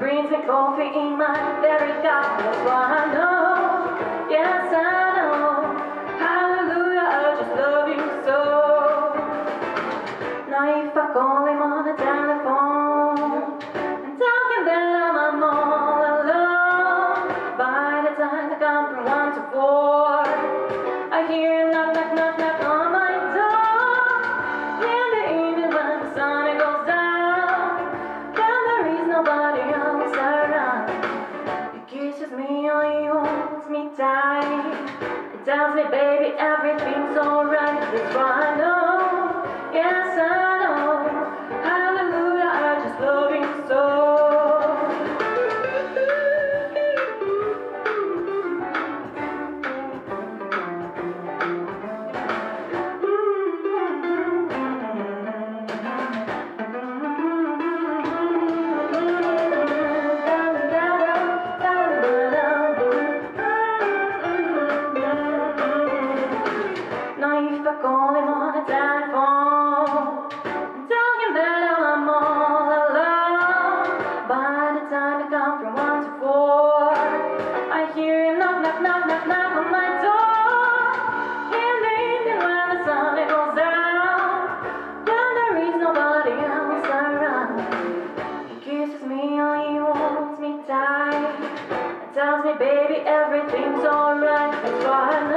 brings me coffee in my very cup. That's what I know. Yes, I know. Hallelujah, I just love you so. Now if I call I hear him knock, knock, knock, knock on my door. In the evening when the sun goes down, then there is nobody else around. He kisses me oh, or he holds me tight. He tells me, baby, everything's alright. That's why oh, I know. Yes, Now if I call him on the telephone and tell him that I'm all alone, by the time I come from one to four, I hear him knock, knock, knock, knock, knock on my door. In the evening when the sun goes down, when there is nobody else around, he kisses me and he holds me tight and tells me, baby, everything's alright. That's why I